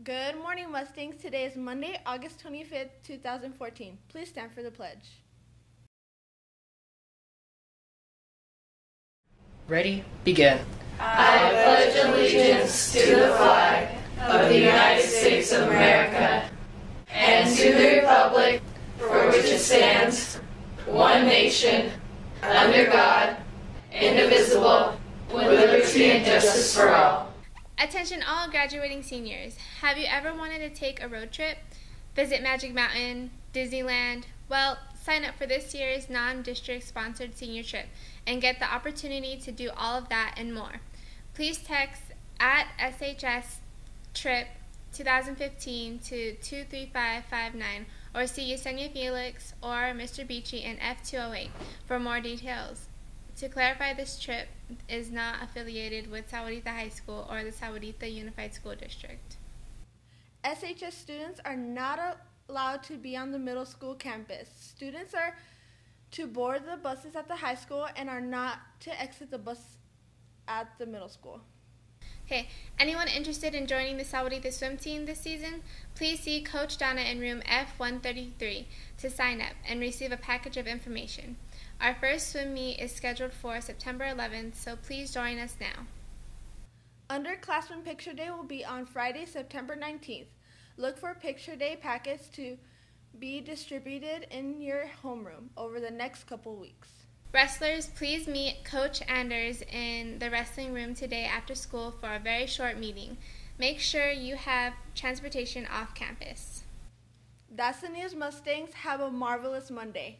Good morning, Mustangs. Today is Monday, August 25th, 2014. Please stand for the pledge. Ready? Begin. I pledge allegiance to the flag of the United States of America and to the republic for which it stands, one nation, under God, indivisible, with liberty and justice for all. Attention all graduating seniors. Have you ever wanted to take a road trip? Visit Magic Mountain, Disneyland? Well, sign up for this year's non-district sponsored senior trip and get the opportunity to do all of that and more. Please text at SHS Trip 2015 to 23559 or see Yesenia Felix or Mr. Beachy in F208 for more details. To clarify, this trip is not affiliated with Sahuarita High School or the Sahuarita Unified School District. SHS students are not allowed to be on the middle school campus. Students are to board the buses at the high school and are not to exit the bus at the middle school. Okay, anyone interested in joining the Sahuarita swim team this season? Please see Coach Donna in room F133 to sign up and receive a package of information. Our first swim meet is scheduled for September 11th, so please join us now. Underclassmen Picture Day will be on Friday, September 19th. Look for Picture Day packets to be distributed in your homeroom over the next couple weeks. Wrestlers, please meet Coach Anders in the wrestling room today after school for a very short meeting. Make sure you have transportation off campus. That's the news, Mustangs. Have a marvelous Monday.